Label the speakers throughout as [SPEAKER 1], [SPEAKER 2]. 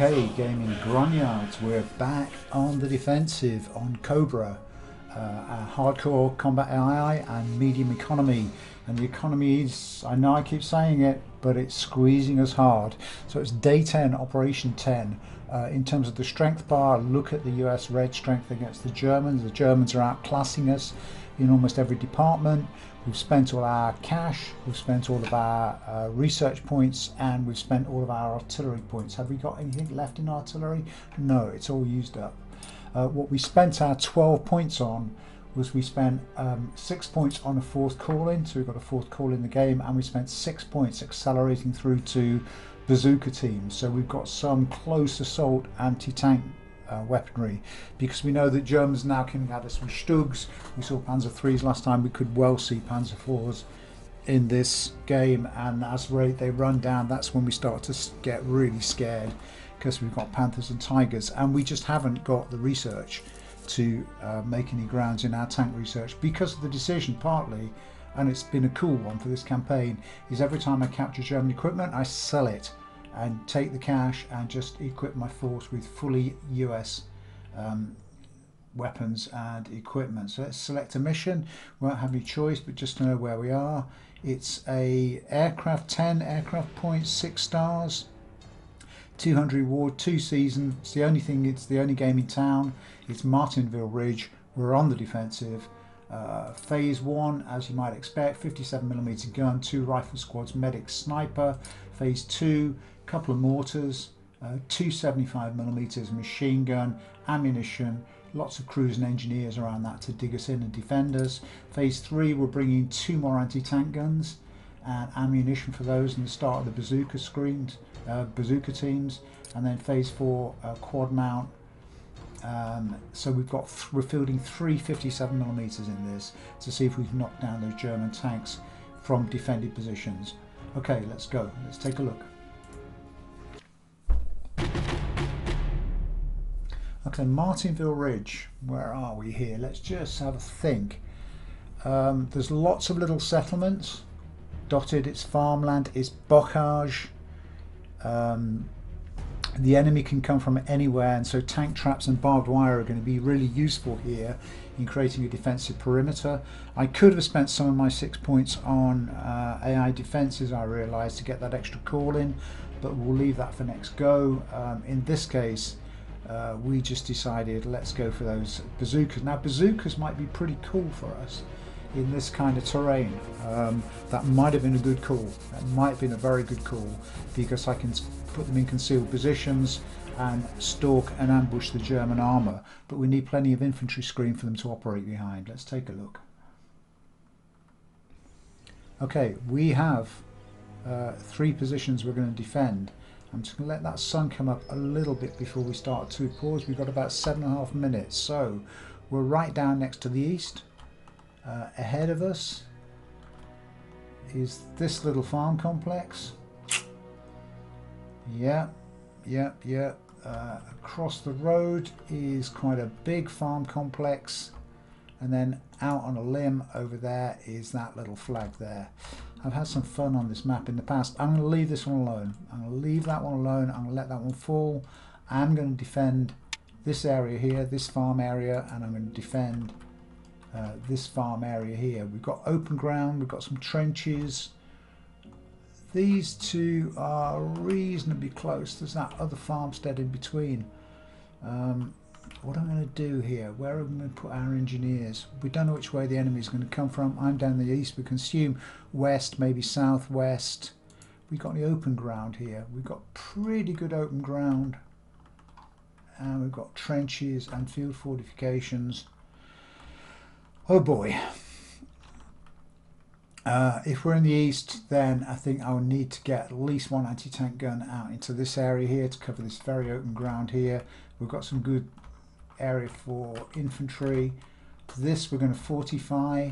[SPEAKER 1] Okay, gaming Grognards, we're back on the defensive on Cobra, uh, hardcore combat AI and medium economy. And the economy is, I know I keep saying it, but it's squeezing us hard. So it's day 10, operation 10. Uh, in terms of the strength bar, look at the US red strength against the Germans. The Germans are outclassing us in almost every department. We've spent all our cash, we've spent all of our uh, research points, and we've spent all of our artillery points. Have we got anything left in artillery? No, it's all used up. Uh, what we spent our 12 points on was we spent um, six points on a fourth call in, so we've got a fourth call in the game, and we spent six points accelerating through to bazooka teams. So we've got some close assault anti-tank uh, weaponry. Because we know that Germans now can at us Stugs. We saw Panzer threes last time. We could well see Panzer fours in this game, and as they run down, that's when we start to get really scared. Because we've got Panthers and Tigers, and we just haven't got the research to uh, make any grounds in our tank research. Because of the decision partly and it's been a cool one for this campaign is every time I capture German equipment I sell it and take the cash and just equip my force with fully US um, weapons and equipment. So let's select a mission. We won't have any choice, but just to know where we are. It's a aircraft 10 aircraft points, six stars, 200 reward, two season. It's the only thing. It's the only game in town. It's Martinville Ridge. We're on the defensive. Uh, phase one, as you might expect, 57mm gun, two rifle squads, medic, sniper. Phase two, couple of mortars, uh, two 75 millimeters machine gun, ammunition, lots of crews and engineers around that to dig us in and defend us. Phase three, we're bringing two more anti-tank guns and ammunition for those and the start of the bazooka screens, uh, bazooka teams. And then phase four, uh, quad mount. Um, so we've got we're fielding three 57 millimeters in this to see if we can knock down those German tanks from defended positions. Okay, let's go. Let's take a look. Okay, Martinville Ridge, where are we here? Let's just have a think. Um, there's lots of little settlements dotted. It's farmland, it's bocage. Um, the enemy can come from anywhere and so tank traps and barbed wire are going to be really useful here in creating a defensive perimeter. I could have spent some of my six points on uh, AI defenses I realised to get that extra call in but we'll leave that for next go. Um, in this case uh, we just decided let's go for those bazookas. Now bazookas might be pretty cool for us in this kind of terrain. Um, that might have been a good call. That might have been a very good call because I can put them in concealed positions and stalk and ambush the German armour. But we need plenty of infantry screen for them to operate behind. Let's take a look. Okay, we have uh, three positions we're going to defend. I'm just going to let that sun come up a little bit before we start to pause. We've got about seven and a half minutes. So we're right down next to the east. Uh, ahead of us is this little farm complex. Yeah, yeah, yeah. Uh, across the road is quite a big farm complex. And then out on a limb over there is that little flag there. I've had some fun on this map in the past. I'm going to leave this one alone. I'm going to leave that one alone. I'm going to let that one fall. I'm going to defend this area here, this farm area, and I'm going to defend uh, this farm area here. We've got open ground, we've got some trenches. These two are reasonably close. There's that other farmstead in between. Um, what I'm going to do here, where are we going to put our engineers? We don't know which way the enemy is going to come from. I'm down the east. We can west, maybe southwest. We've got the open ground here. We've got pretty good open ground. And we've got trenches and field fortifications. Oh boy. Uh, if we're in the east, then I think I'll need to get at least one anti-tank gun out into this area here to cover this very open ground here. We've got some good area for infantry. This we're going to fortify.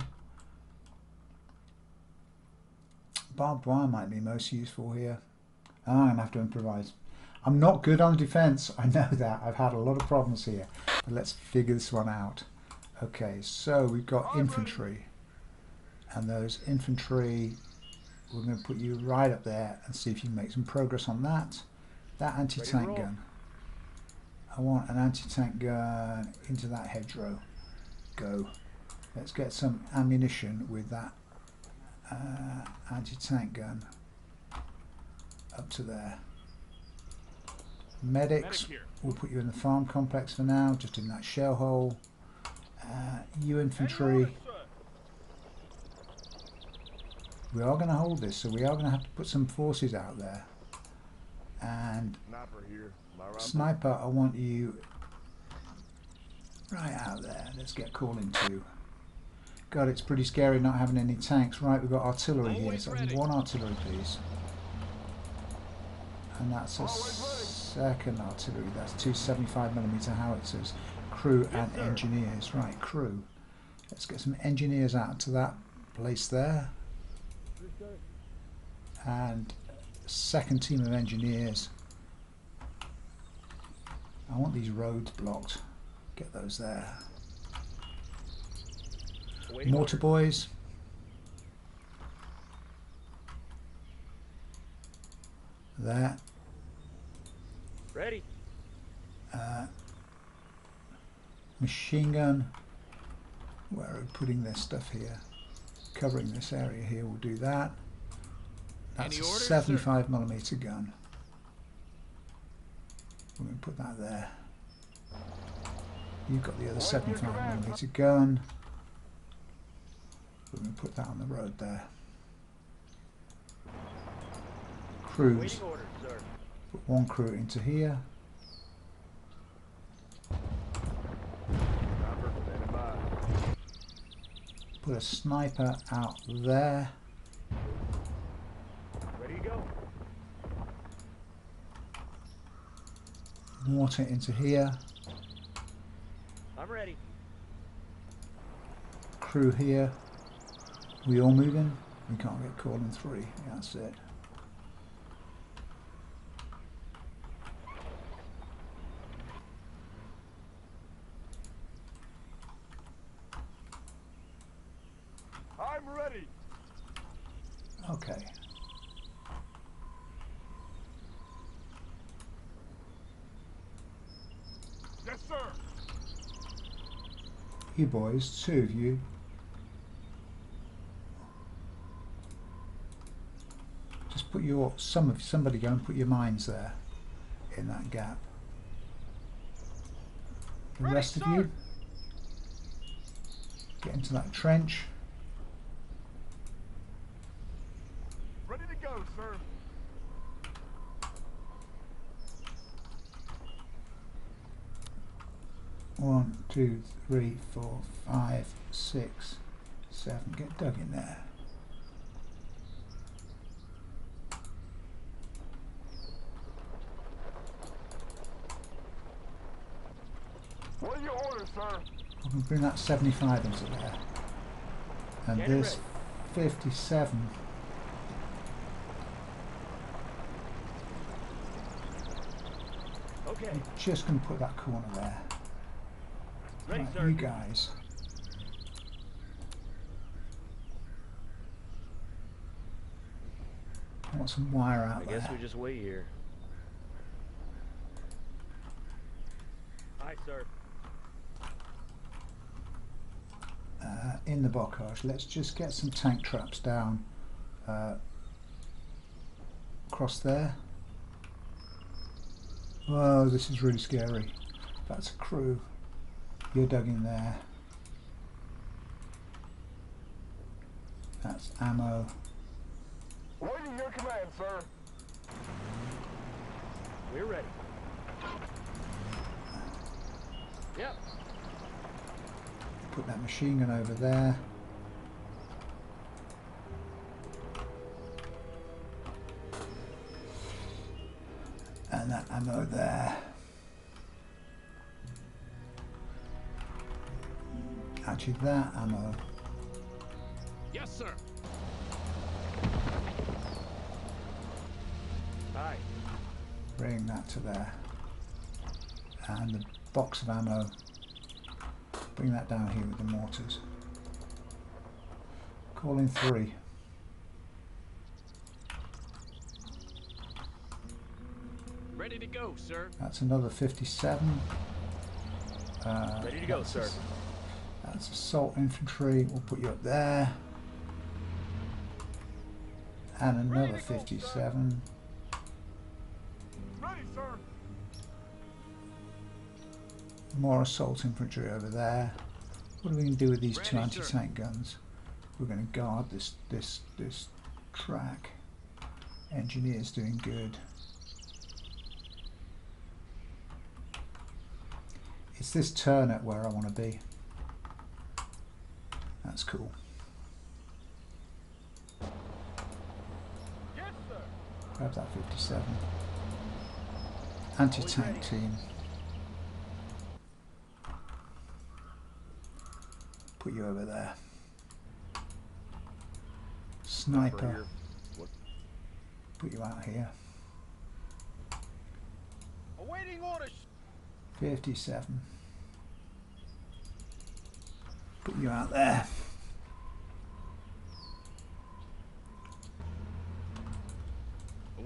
[SPEAKER 1] Barbed wire might be most useful here. Oh, I'm going to have to improvise. I'm not good on defense. I know that. I've had a lot of problems here. But let's figure this one out. Okay, so we've got infantry. And those infantry, we're going to put you right up there and see if you can make some progress on that. That anti-tank gun. I want an anti-tank gun into that hedgerow. Go. Let's get some ammunition with that uh, anti-tank gun up to there. Medics,
[SPEAKER 2] here.
[SPEAKER 1] we'll put you in the farm complex for now, just in that shell hole. Uh, you infantry, we are going to hold this, so we are going to have to put some forces out there. And
[SPEAKER 2] Sniper I right?
[SPEAKER 1] sniper, I want you right out there. Let's get calling to. God, it's pretty scary not having any tanks. Right, we've got artillery here, so
[SPEAKER 2] ready.
[SPEAKER 1] one artillery, please. And that's a second artillery. That's two 75mm howitzers, crew and
[SPEAKER 2] sir.
[SPEAKER 1] engineers. Right, crew. Let's get some engineers out to that place there. And second team of engineers. I want these roads blocked. Get those there.
[SPEAKER 2] Waiting
[SPEAKER 1] Mortar boys. There.
[SPEAKER 2] Ready.
[SPEAKER 1] Uh, machine gun. Where are we putting this stuff here? Covering this area here, we'll do that. That's
[SPEAKER 2] Any
[SPEAKER 1] a 75 millimeter gun. We're going to put that there. You've got the other 75
[SPEAKER 2] your
[SPEAKER 1] millimeter gun. We're going to put that on the road there. Crews.
[SPEAKER 2] Waiting orders, sir.
[SPEAKER 1] Put one crew into here.
[SPEAKER 2] Sniper standing by.
[SPEAKER 1] Put a sniper out there.
[SPEAKER 2] Ready to go.
[SPEAKER 1] Mortar into here.
[SPEAKER 2] I'm ready.
[SPEAKER 1] Crew here. We all moving? We can't get caught in three. That's it.
[SPEAKER 2] I'm ready.
[SPEAKER 1] Okay.
[SPEAKER 2] Yes, sir.
[SPEAKER 1] You boys, two of you. Just put your some of somebody go and put your mines there in that gap. The rest of you get into that trench.
[SPEAKER 2] Ready to go, sir.
[SPEAKER 1] One, two, three, four, five, six, seven. Get dug in there.
[SPEAKER 2] What are your orders, sir?
[SPEAKER 1] We can bring that 75 into there. And
[SPEAKER 2] Get
[SPEAKER 1] this 57.
[SPEAKER 2] Okay.
[SPEAKER 1] I'm just going to put that corner there.
[SPEAKER 2] Ready,
[SPEAKER 1] Right,
[SPEAKER 2] sir.
[SPEAKER 1] you guys. I want some wire out
[SPEAKER 3] I
[SPEAKER 1] there.
[SPEAKER 3] guess we just wait here.
[SPEAKER 2] Aye, sir.
[SPEAKER 1] uh, in the bocage. Let's just get some tank traps down uh, across there. Oh, this is really scary. That's a crew. You're dug in there. That's ammo.
[SPEAKER 2] Waiting your command, sir. We're ready. Yep.
[SPEAKER 1] Put that machine gun over there. And that ammo there. Actually, that ammo.
[SPEAKER 2] Yes, sir. Aye.
[SPEAKER 1] Bring that to there. And the box of ammo. Bring that down here with the mortars. Calling three.
[SPEAKER 2] Ready to go, sir.
[SPEAKER 1] That's another 57. Uh,
[SPEAKER 2] Ready to go, sir.
[SPEAKER 1] That's assault infantry. We'll put you up there. And another 57. More assault infantry over there. What are we going to do with these two anti-tank guns? We're going to guard this this this track. Engineers doing good. It's this turret where I want to be. That's cool. Grab that 57. Anti-tank team. Put you over there. Sniper. Put you out here. 57. Put you out there.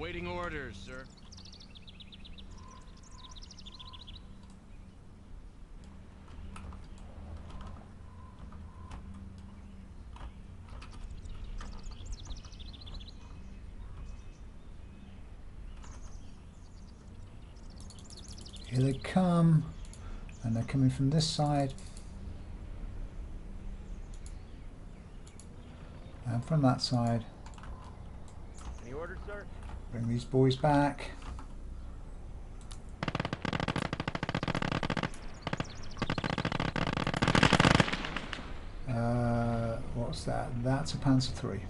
[SPEAKER 2] Awaiting orders, sir.
[SPEAKER 1] Here they come. And they're coming from this side. And from that side. Bring these boys back. Uh, what's that? That's a Panzer III.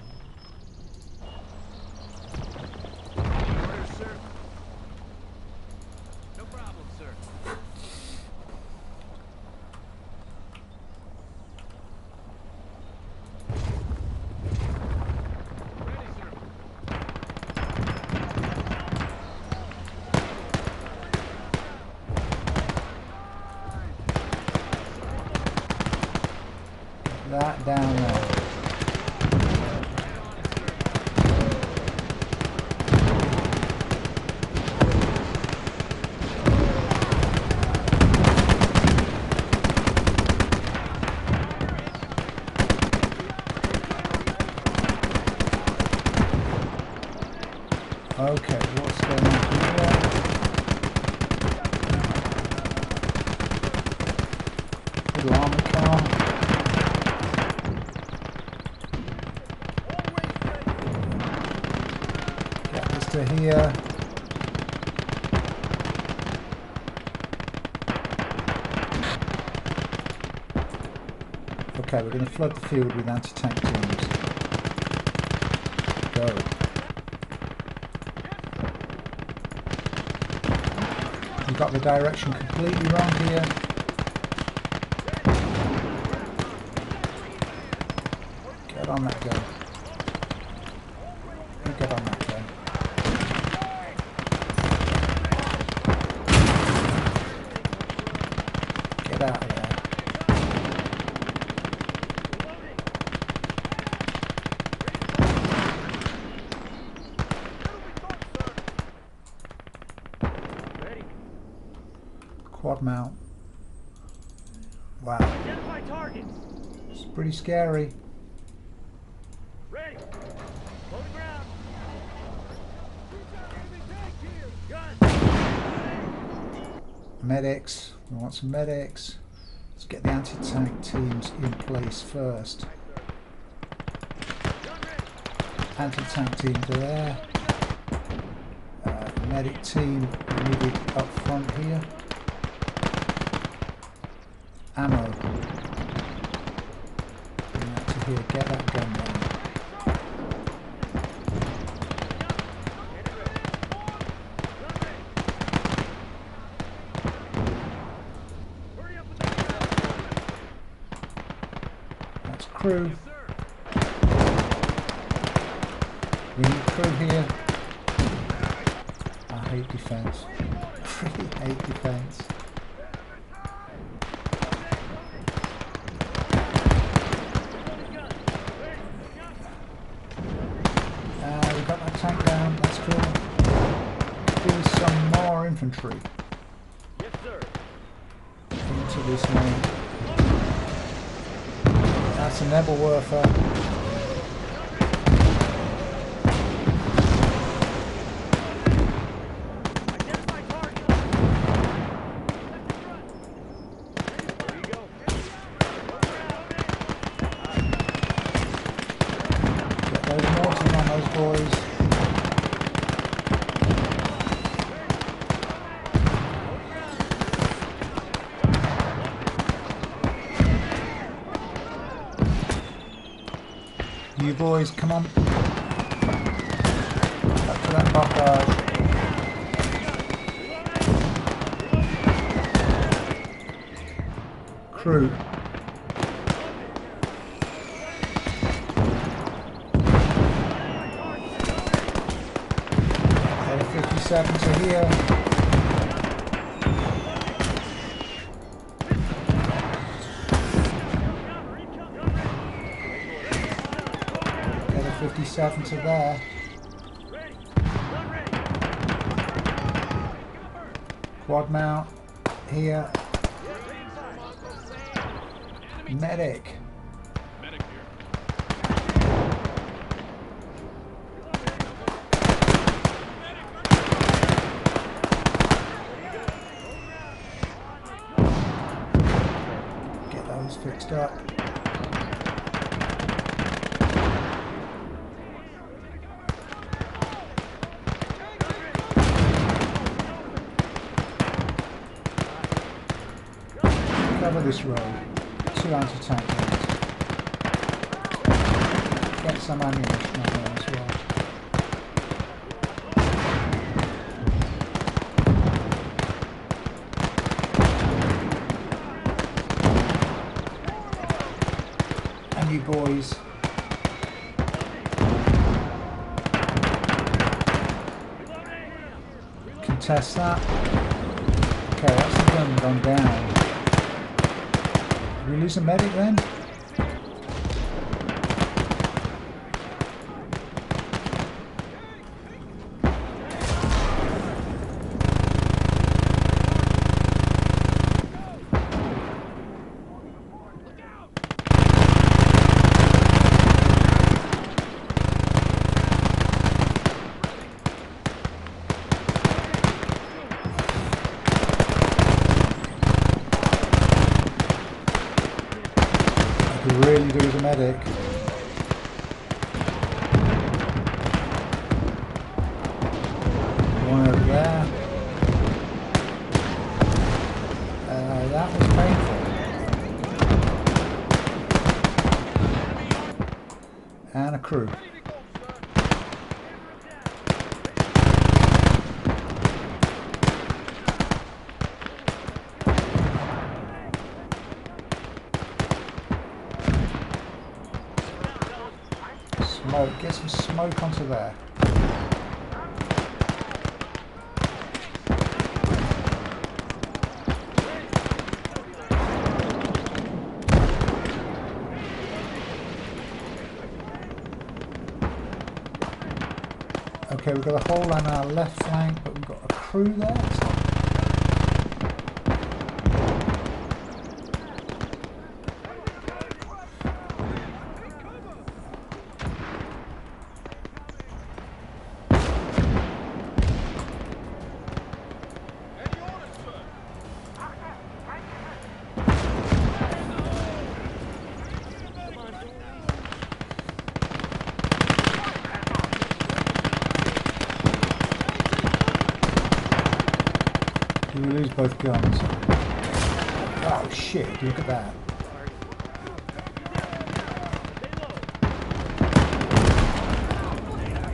[SPEAKER 1] That down here. Okay, we're going to flood the field with anti-tank teams. Go. You got the direction completely wrong here. Get on that gun. You get on that gun. Get out of there.
[SPEAKER 2] Ready.
[SPEAKER 1] Mount. Wow,
[SPEAKER 2] Identify targets.
[SPEAKER 1] it's pretty scary.
[SPEAKER 2] Ready. Hold the ground.
[SPEAKER 1] Medics. We want some medics. Let's get the anti-tank teams in place first. Anti-tank teams are there. Uh, medic team needed up front here. Ammo. Bring that to here. Get that gun down. That's crew.
[SPEAKER 2] Yes, sir.
[SPEAKER 1] We need crew here. I hate defense. really hate defense. Uh, we got that tank down. That's cool. Do some more infantry
[SPEAKER 2] Yes, sir.
[SPEAKER 1] Into this lane. That's a Nebelwerfer.
[SPEAKER 2] Identify target. There you go.
[SPEAKER 1] Get those mortars on those boys. You boys, come on. Up to that buffer. Crew. 57 to here. Head 57 to there. Quad mount here. Medic. Get those fixed up. Cover this road. Two anti-tank guns. Get some ammunition on there as well. And you boys. Contest that. Okay, that's the gun gone down. Lose a medic then? I could really medic. One over there. Uh, that was painful. And a crew. Smoke. Get some smoke onto there. Okay, we've got a hole on our left flank, but we've got a crew there. Guns? Oh shit, look at that.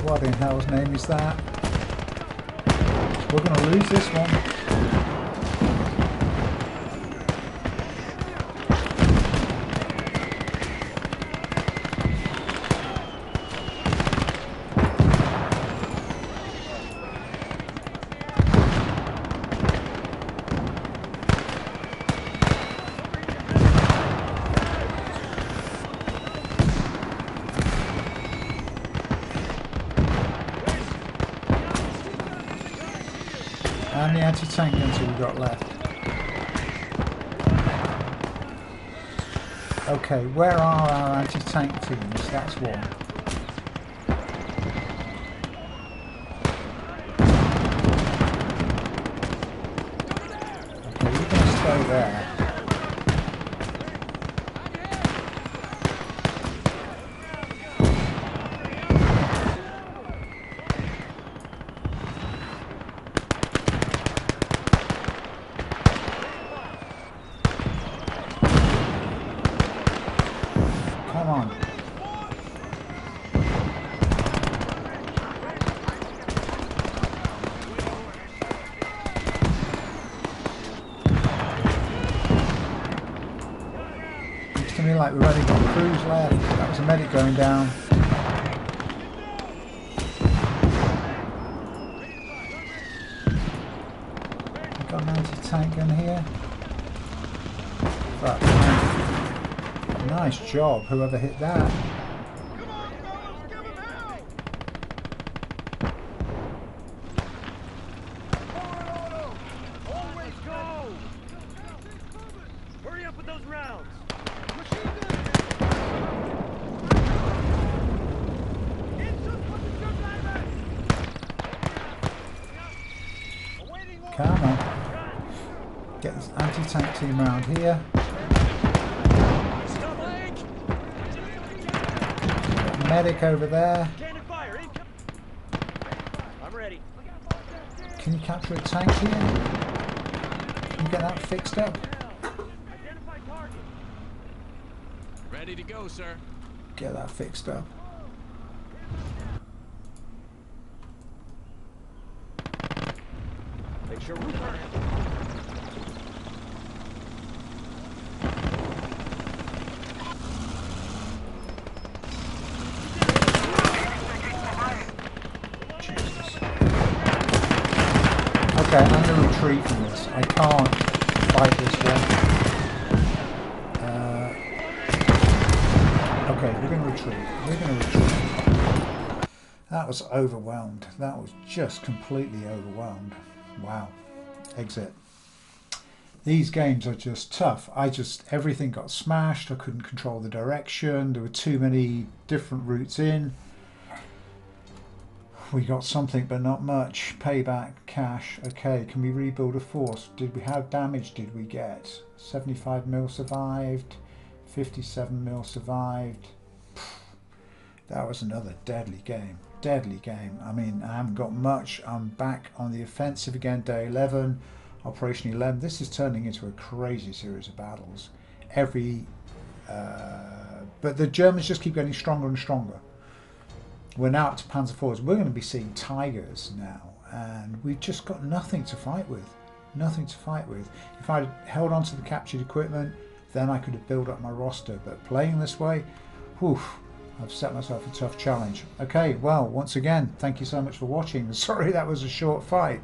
[SPEAKER 1] What in hell's name is that? We're gonna lose this one. Anti-tank guns have we got left? Okay, where are our anti-tank teams? That's one. Okay, going to stay there. Come on. Like we've only got crews left. That was a medic going down. We've got an anti-tank gun here. But, nice job, whoever hit that.
[SPEAKER 2] Always go! Hurry up with those rounds!
[SPEAKER 1] Come on. Get this anti-tank team around here. Got a medic over there.
[SPEAKER 2] Cannon fire! Incoming! I'm ready.
[SPEAKER 1] Can you capture a tank here? Can you get that fixed up?
[SPEAKER 3] Ready to go, sir.
[SPEAKER 1] Get that fixed up.
[SPEAKER 2] Make sure we're
[SPEAKER 1] Okay, I'm going to retreat from this. I can't fight this one. Uh, okay, we're going to retreat. We're going to retreat. That was overwhelmed. That was just completely overwhelmed. Wow. Exit. These games are just tough. I just, everything got smashed. I couldn't control the direction. There were too many different routes in. We got something, but not much. Payback, cash. Okay, can we rebuild a force? Did we? How damage did we get? 75 mil survived. 57 mil survived. That was another deadly game. Deadly game. I mean, I haven't got much. I'm back on the offensive again. Day 11, Operation 11. This is turning into a crazy series of battles. Every, uh, but the Germans just keep getting stronger and stronger we're now up to Panzer IVs. We're going to be seeing Tigers now, and we've just got nothing to fight with. Nothing to fight with. If I'd held on to the captured equipment, then I could have built up my roster. But playing this way, whew, I've set myself a tough challenge. Okay, well, once again, thank you so much for watching. Sorry that was a short fight,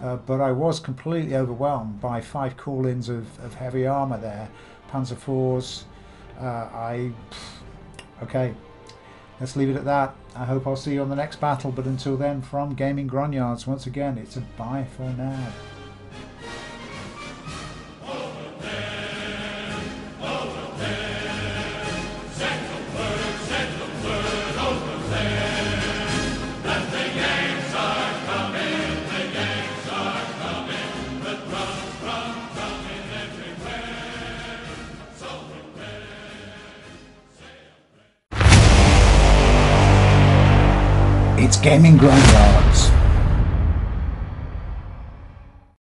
[SPEAKER 1] uh, but I was completely overwhelmed by five call-ins of, of heavy armour there. Panzer IVs. Uh, I, okay, let's leave it at that. I hope I'll see you on the next battle, but until then, from Gaming Grognards, once again, it's a bye for now. Gaming Grognards.